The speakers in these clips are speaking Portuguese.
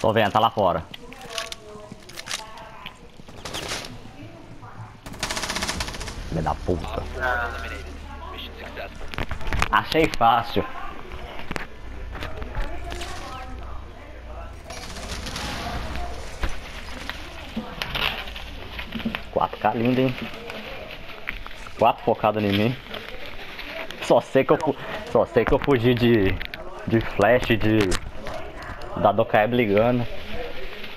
Tô vendo, tá lá fora. Filha da puta. Achei fácil. Quatro k lindo, hein? Quatro focado em mim. Só sei que eu só sei que eu fugi de de flash de da Docaeb ligando.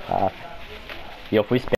Ah, e eu fui esperto.